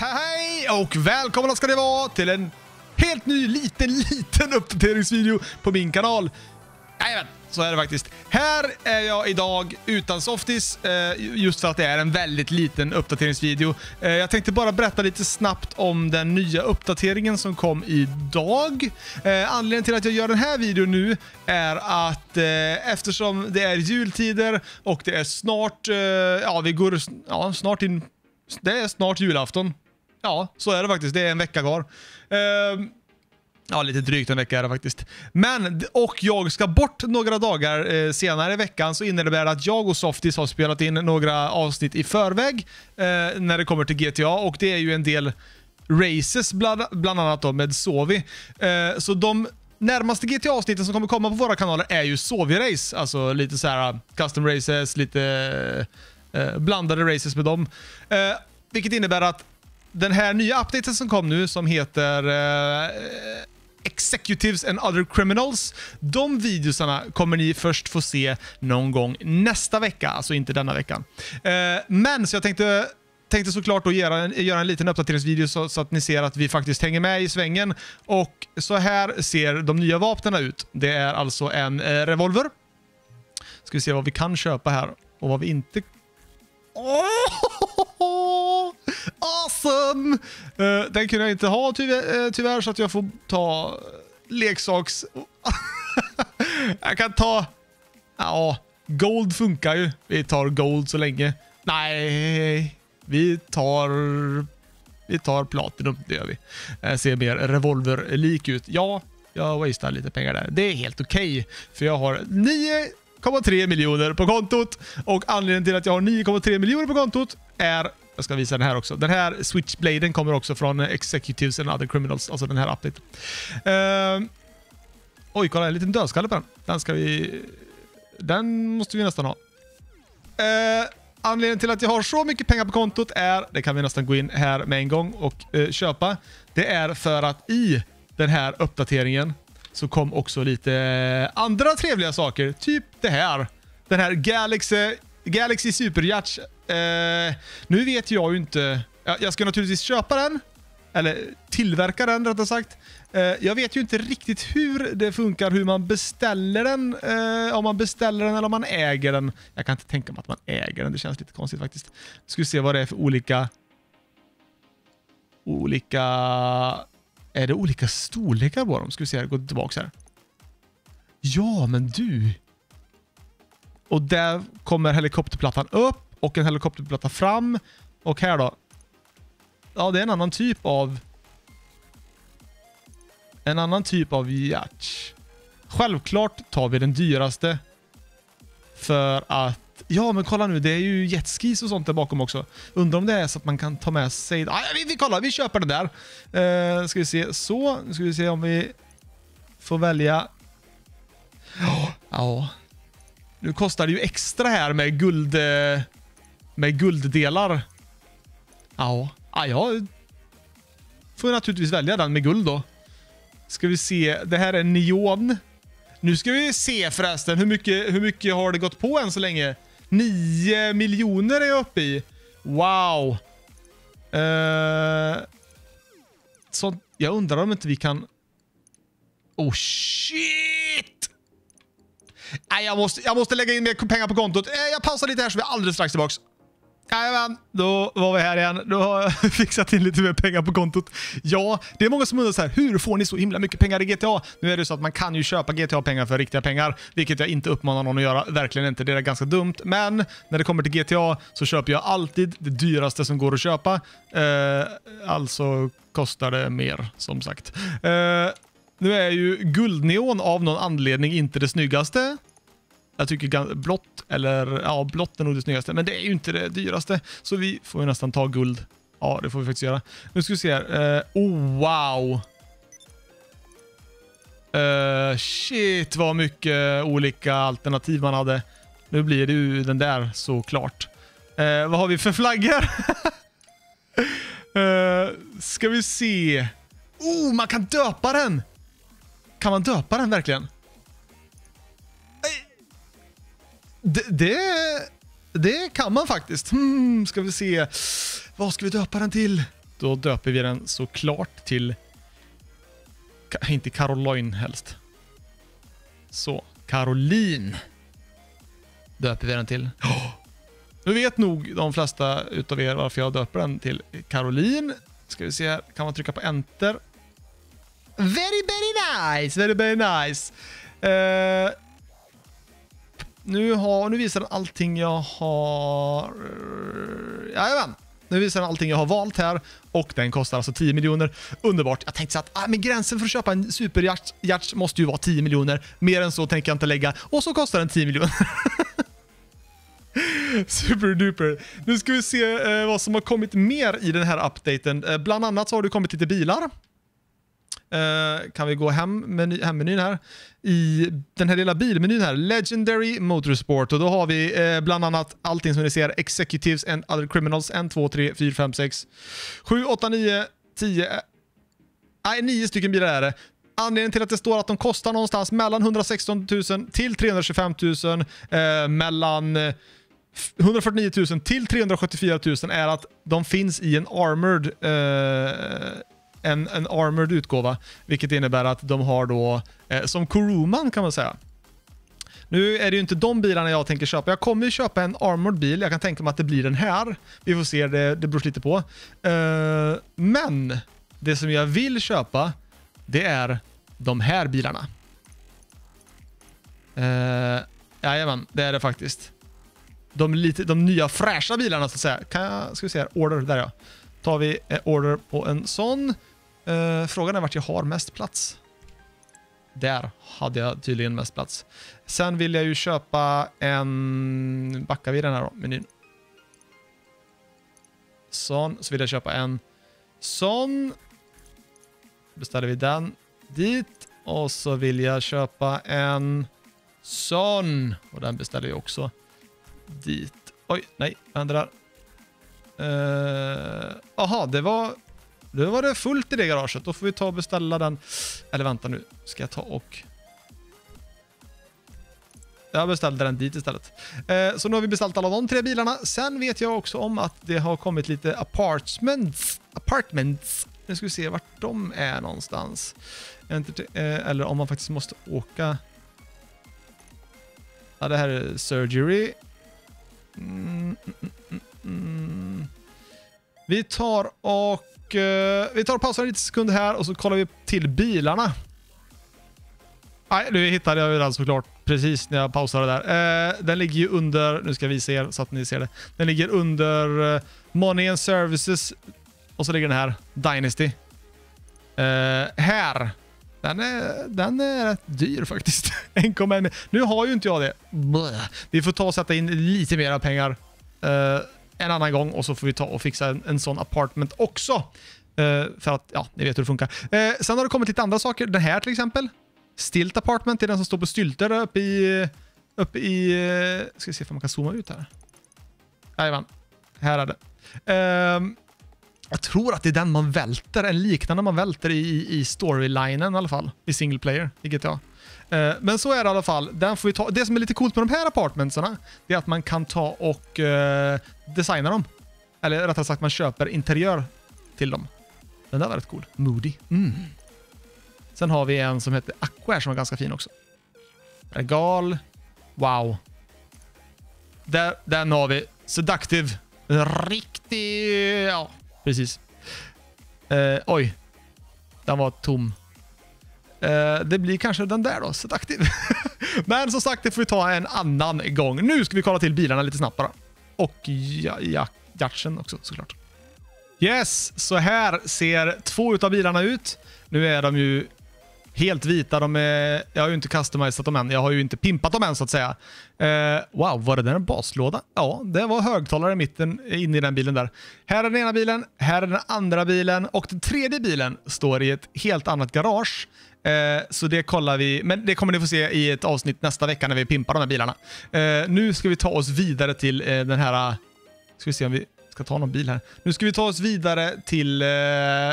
Hej och välkomna ska ni vara till en helt ny liten, liten uppdateringsvideo på min kanal. Jajamän, så är det faktiskt. Här är jag idag utan softis, eh, just för att det är en väldigt liten uppdateringsvideo. Eh, jag tänkte bara berätta lite snabbt om den nya uppdateringen som kom idag. Eh, anledningen till att jag gör den här videon nu är att eftersom det är jultider och det är snart, ja vi går ja, snart in det är snart julafton. Ja, så är det faktiskt. Det är en vecka kvar. Uh, ja, lite drygt en vecka är det faktiskt. Men, och jag ska bort några dagar eh, senare i veckan, så innebär det att jag och Softis har spelat in några avsnitt i förväg eh, när det kommer till GTA och det är ju en del races bland, bland annat då med Sovi. Eh, så de närmaste GTA-avsnitten som kommer komma på våra kanaler är ju Sovi-race, alltså lite så här custom races, lite eh, blandade races med dem. Eh, vilket innebär att den här nya updaten som kom nu som heter eh, Executives and other criminals. De videosarna kommer ni först få se någon gång nästa vecka, alltså inte denna veckan. Eh, men så jag tänkte tänkte såklart då göra en, göra en liten uppdateringsvideo så, så, att ni ser att vi faktiskt hänger med i svängen. Och så här ser de nya vapnen ut. Det är alltså en eh, revolver. Ska vi se vad vi kan köpa här och vad vi inte Oh, awesome! Uh, den kunde jag inte ha tyvärr, uh, tyvärr, så att jag får ta eh, leksaks... jag kan ta... Ja, gold funkar ju. Vi tar gold så länge. Nej, vi tar... Vi tar platinum, det gör vi. Uh, ser mer revolver-lik ut. Ja, jag wastear lite pengar där. Det är helt okej, okay, för jag har nio... 9,3 miljoner på kontot. Och anledningen till att jag har 9,3 miljoner på kontot är jag ska visa den här också. Den här switchbladen kommer också från Executives and other criminals, alltså den här appen. Uh, oj, kolla en liten dödskalle på den. Den ska vi... Den måste vi nästan ha. Uh, anledningen till att jag har så mycket pengar på kontot är, det kan vi nästan gå in här med en gång och uh, köpa, det är för att i den här uppdateringen så kom också lite eh, andra trevliga saker. Typ det här. Den här Galaxy, Galaxy Superyacht. Eh, nu vet jag ju inte. Jag ska naturligtvis köpa den. Eller tillverka den rättare sagt. Eh, jag vet ju inte riktigt hur det funkar, hur man beställer den. Eh, om man beställer den eller om man äger den. Jag kan inte tänka mig att man äger den. Det känns lite konstigt faktiskt. Ska vi se vad det är för olika olika är det olika storlekar på dem? Ska vi se, gå tillbaka här. Ja, men du. Och där kommer helikopterplattan upp och en helikopterplatta fram. Och här då. Ja, det är en annan typ av... En annan typ av yacht. Självklart tar vi den dyraste. För att Ja, men kolla nu. Det är ju jetskis och sånt där bakom också. Undrar om det är så att man kan ta med sig... Ah, vi, vi kollar, vi köper den där. Uh, ska vi se. Så, nu ska vi se om vi får välja. Ja. Oh, Nu kostar det ju extra här med guld... Eh, med gulddelar. Ja. Ah, jag får naturligtvis välja den med guld då. Ska vi se. Det här är neon. Nu ska vi se förresten hur mycket, hur mycket har det gått på än så länge. 9 miljoner är jag uppe i. Wow. Uh, så jag undrar om inte vi kan... Oh shit! Nej, jag måste, jag måste lägga in mer pengar på kontot. Eh, jag pausar lite här så vi är alldeles strax tillbaka. Jajamän, då var vi här igen. Då har jag fixat in lite mer pengar på kontot. Ja, det är många som undrar så här, hur får ni så himla mycket pengar i GTA? Nu är det så att man kan ju köpa GTA-pengar för riktiga pengar, vilket jag inte uppmanar någon att göra. Verkligen inte, det är ganska dumt. Men när det kommer till GTA så köper jag alltid det dyraste som går att köpa. Eh, alltså kostar det mer, som sagt. Eh, nu är ju guldneon av någon anledning inte det snyggaste. Jag tycker blått, eller ja, blått är nog det snyggaste, men det är ju inte det dyraste. Så vi får ju nästan ta guld. Ja, det får vi faktiskt göra. Nu ska vi se här. Uh, oh, wow! Uh, shit vad mycket olika alternativ man hade. Nu blir det ju den där såklart. Uh, vad har vi för flaggor? uh, ska vi se. Oh, man kan döpa den! Kan man döpa den verkligen? Det, det, kan man faktiskt. Hmm, ska vi se. Vad ska vi döpa den till? då döper vi den såklart till... Inte Caroline helst. Så, Caroline döper vi den till. Nu vet nog de flesta utav er varför jag döper den till Caroline. Ska vi se här, kan man trycka på enter? Very, very nice! Very, very nice. Eh, nu, har, nu visar den allting jag har... Eh, jajamän. Nu visar den allting jag har valt här och den kostar alltså 10 miljoner. Underbart. Jag tänkte så att ah, men gränsen för att köpa en superhjärts måste ju vara 10 miljoner. Mer än så tänker jag inte lägga. Och så kostar den 10 miljoner. Superduper. Nu ska vi se eh, vad som har kommit mer i den här updaten. Eh, bland annat så har det kommit lite bilar. Eh, kan vi gå hem meny, hemmenyn här. I den här lilla bilmenyn här, Legendary Motorsport. Och då har vi eh, bland annat allting som ni ser, Executives and other criminals, 1, 2, 3, 4, 5, 6, 7, 8, 9, 10, nej 9 stycken bilar är det. Anledningen till att det står att de kostar någonstans mellan 116 000 till 325 000, eh, mellan eh, 149 000 till 374 000 är att de finns i en armored, eh, en, en armored utgåva. Vilket innebär att de har då, eh, som Kuruman kan man säga. Nu är det ju inte de bilarna jag tänker köpa. Jag kommer ju köpa en armored bil. Jag kan tänka mig att det blir den här. Vi får se, det, det beror lite på. Eh, men det som jag vill köpa, det är de här bilarna. Eh, jajamän, det är det faktiskt de, lite, de nya fräscha bilarna så att säga. Kan jag, ska vi se här, order, där ja. Tar vi eh, order på en sån. Uh, frågan är vart jag har mest plats. Där hade jag tydligen mest plats. Sen vill jag ju köpa en... Backar vi den här då, menyn. Sån. Så vill jag köpa en sån. Beställer vi den dit. Och så vill jag köpa en sån. Och den beställer vi också dit. Oj, nej, Vad hände där? Eh, Jaha, uh, det var... Nu var det fullt i det garaget. Då får vi ta och beställa den. Eller vänta nu. Ska jag ta och... Jag beställde den dit istället. Uh, så nu har vi beställt alla de tre bilarna. Sen vet jag också om att det har kommit lite apartments. Apartments. Nu ska vi se vart de är någonstans. Eh, eller om man faktiskt måste åka... Ja, det här är surgery. Mm, mm, mm, mm mm, vi tar och uh, vi tar och pausar en liten sekund här och så kollar vi till bilarna. Nej, nu hittade jag ju den såklart precis när jag pausade där. Uh, den ligger ju under, nu ska jag visa er så att ni ser det. Den ligger under uh, Money and Services och så ligger den här, Dynasty. här den är, den är rätt dyr faktiskt. 1,1 Nu har ju inte jag det. Vi får ta och sätta in lite mera pengar uh, en annan gång och så får vi ta och fixa en, en sån apartment också. Uh, för att, ja, ni vet hur det funkar. Uh, sen har det kommit lite andra saker. Den här till exempel. Stilt apartment, det är den som står på stylter uppe i... Uppe i... Eh, ska vi se om man kan zooma ut här. Jajamän. Här är det. Uh, jag tror att det är den man välter, en liknande man välter i, i storylinen i alla fall. I single player, vilket jag. Eh, men så är det i alla fall. Den får vi ta. Det som är lite coolt med de här apartmentsarna, det är att man kan ta och eh, designa dem. Eller rättare sagt, man köper interiör till dem. Den där var rätt cool. Moody. Mm. Sen har vi en som heter Aqua som är ganska fin också. Regal. Wow. Där, den har vi. Seductive. Riktig... Ja, Precis. Eh, oj. Den var tom. Eh, det blir kanske den där då, set aktiv. Men som sagt, det får vi ta en annan gång. Nu ska vi kolla till bilarna lite snabbt bara. Och ja, ja, också såklart. Yes, så här ser två utav bilarna ut. Nu är de ju helt vita. De är, jag har ju inte customiserat dem än. Jag har ju inte pimpat dem än så att säga. Eh, wow, var det där en baslåda? Ja, det var högtalare i mitten inne i den bilen där. Här är den ena bilen, här är den andra bilen och den tredje bilen står i ett helt annat garage. Eh, så det kollar vi, men det kommer ni få se i ett avsnitt nästa vecka när vi pimpar de här bilarna. Eh, nu ska vi ta oss vidare till eh, den här... Ska vi se om vi ska ta någon bil här. Nu ska vi ta oss vidare till...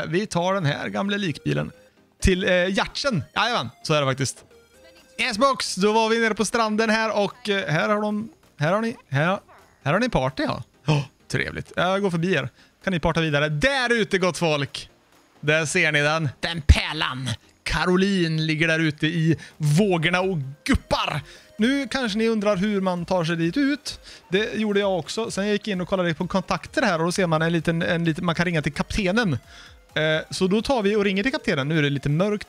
vi tar den här gamla likbilen till eh, Hjärtsen. Jajamän, så är det faktiskt. Yes då var vi nere på stranden här och eh, här har de... Här har ni... Här, här har ni party ja. Oh, trevligt. Jag går förbi er. kan ni parta vidare. Där ute gott folk! Där ser ni den. Den pärlan. Caroline ligger där ute i vågorna och guppar. Nu kanske ni undrar hur man tar sig dit ut. Det gjorde jag också. Sen jag gick in och kollade på kontakter här och då ser man en liten, en liten man kan ringa till kaptenen. Eh, så då tar vi och ringer till kaptenen. Nu är det lite mörkt.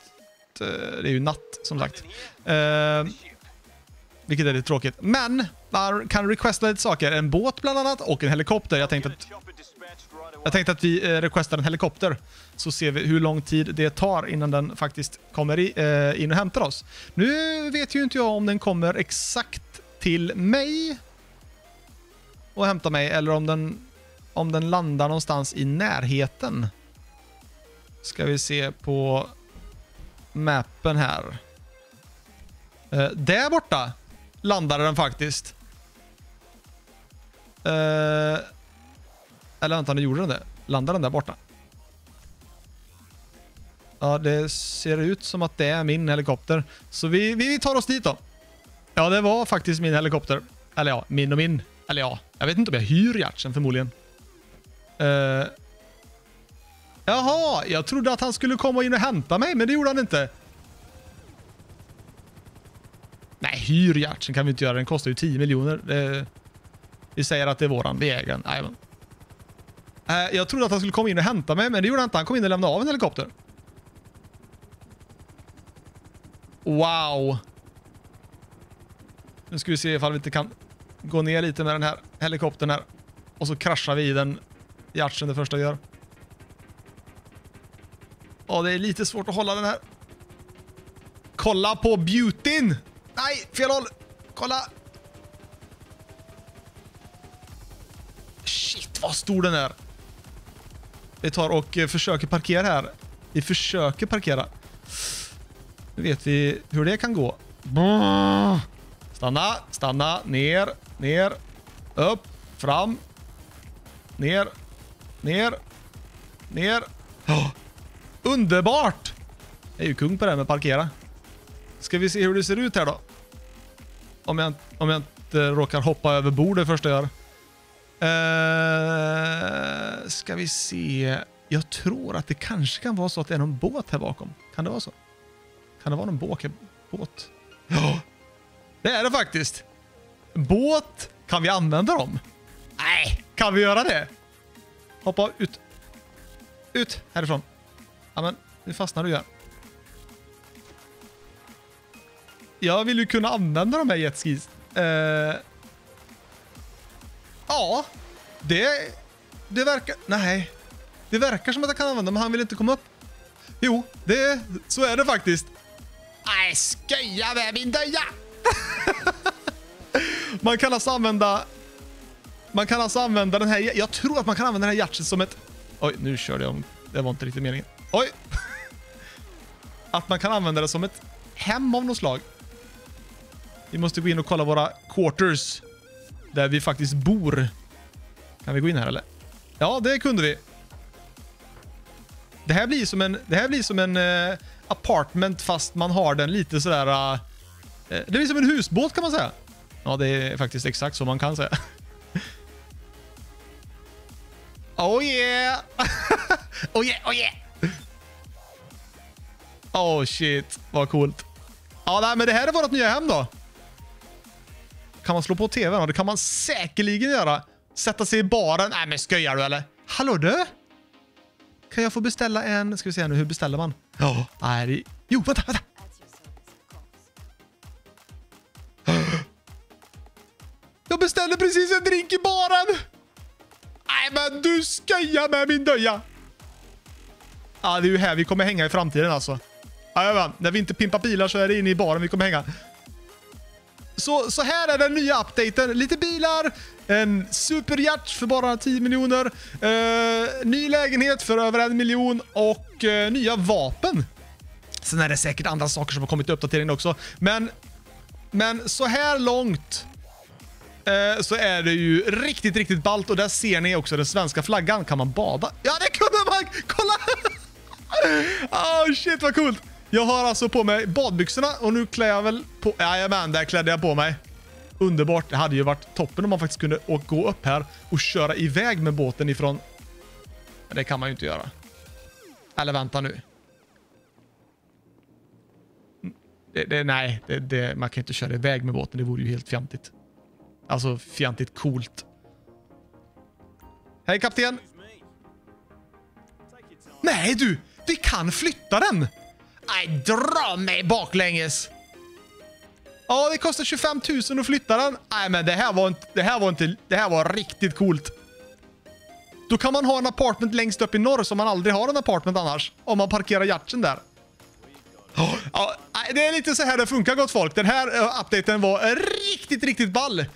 Eh, det är ju natt som sagt. Eh, vilket är lite tråkigt. Men man kan requesta lite saker. En båt bland annat och en helikopter. Jag tänkte att, jag tänkte att vi eh, requestar en helikopter. Så ser vi hur lång tid det tar innan den faktiskt kommer i, eh, in och hämtar oss. Nu vet ju inte jag om den kommer exakt till mig och hämtar mig eller om den, om den landar någonstans i närheten. Ska vi se på mappen här. Eh, där borta landade den faktiskt. Eh, eller vänta, nu gjorde den det. Landade den där borta? Ja, det ser ut som att det är min helikopter. Så vi, vi tar oss dit då. Ja, det var faktiskt min helikopter. Eller ja, min och min. Eller ja, jag vet inte om jag hyr hjärtsen förmodligen. Eh, jaha, jag trodde att han skulle komma in och hämta mig, men det gjorde han inte. Nej, hyr Gertsen kan vi inte göra. Den kostar ju 10 miljoner. Uh, vi säger att det är våran. Vi äger den. Jajamän. Uh, eh, jag trodde att han skulle komma in och hämta mig, men det gjorde han inte. Han kom in och lämnade av en helikopter. Wow. Nu ska vi se ifall vi inte kan gå ner lite med den här helikoptern här. Och så kraschar vi i den Gertsen, det första vi gör. Ja, det är lite svårt att hålla den här. Kolla på beautyn! Nej, fel håll! Kolla! Shit, vad stor den är. Vi tar och eh, försöker parkera här. Vi försöker parkera. Nu vet vi hur det kan gå. Stanna, stanna, ner, ner, upp, fram, ner, ner, ner. Oh, underbart! Jag är ju kung på det här med parkera. Ska vi se hur det ser ut här då? Om jag, om jag inte råkar hoppa över bordet först jag gör. Uh, ska vi se. Jag tror att det kanske kan vara så att det är någon båt här bakom. Kan det vara så? Kan det vara någon båt? båt? Ja, det är det faktiskt. Båt. Kan vi använda dem? Nej, kan vi göra det? Hoppa ut. Ut härifrån. Ja, men nu fastnar du igen. Jag vill ju kunna använda de här jetskis. Uh, ja, det, det verkar... Nej. Det verkar som att jag kan använda men han vill inte komma upp. Jo, det, så är det faktiskt. Nej, skoja med min döja! man kan alltså använda... Man kan alltså använda den här... Jag tror att man kan använda den här hjärtat som ett... Oj, nu körde jag om. Det var inte riktigt meningen. Oj! att man kan använda det som ett hem av något slag. Vi måste gå in och kolla våra quarters. Där vi faktiskt bor. Kan vi gå in här eller? Ja, det kunde vi. Det här blir som en, det här blir som en uh, apartment fast man har den lite sådär... Uh, det blir som en husbåt kan man säga. Ja, det är faktiskt exakt så man kan säga. Oh, oh yeah! oh yeah, oh yeah! Oh shit, vad coolt. Ja, nej, men det här är vårt nya hem då. Kan man slå på tvn? Det kan man säkerligen göra. Sätta sig i baren. Nej, men skojar du eller? Hallå du? Kan jag få beställa en... Ska vi se nu, hur beställer man? Ja, nej, det... Jo, vänta, vänta! Jag beställde precis en drink i baren! Nej, men du skojar med min döja! Ja, det är ju här vi kommer hänga i framtiden alltså. Jajamän, när vi inte pimpar bilar så är det inne i baren vi kommer hänga. Så, så här är den nya updaten. Lite bilar, en superhjärt för bara 10 miljoner, eh, ny lägenhet för över en miljon och eh, nya vapen. Sen är det säkert andra saker som har kommit i uppdateringen också. Men, men så här långt eh, så är det ju riktigt, riktigt ballt och där ser ni också den svenska flaggan. Kan man bada? Ja, det kunde man! Kolla! oh shit vad coolt! Jag har alltså på mig badbyxorna och nu klär jag väl på... Jajamän, där klädde jag på mig. Underbart. Det hade ju varit toppen om man faktiskt kunde gå upp här och köra iväg med båten ifrån Men det kan man ju inte göra. Eller vänta nu. Mm, Det, det, nej, det, det, man kan inte köra iväg med båten. Det vore ju helt fjantigt. Alltså fjantigt coolt. Hej kapten! Nej du! Vi kan flytta den! Nej, dra mig baklänges! Ja, det kostar 25 000 att flytta den. Nej, men det här var inte... Det här var, inte, det här var riktigt coolt. Då kan man ha en apartment längst upp i norr som man aldrig har en apartment annars. Om man parkerar hjärtsen där. Ja, det är lite så här det funkar gott folk. Den här eh, updaten var riktigt, riktigt ball. Eh,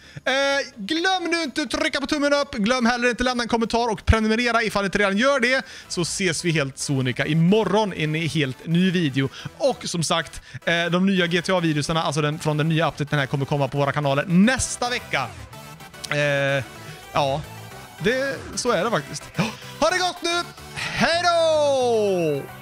glöm nu inte att trycka på tummen upp. Glöm heller inte att lämna en kommentar och prenumerera ifall ni inte redan gör det. Så ses vi helt sonika imorgon i en helt ny video. Och som sagt, eh, de nya GTA-videosarna, alltså den, från den nya updaten här, kommer komma på våra kanaler nästa vecka. ja, det, så är det faktiskt. Ha det gott nu! Hej då!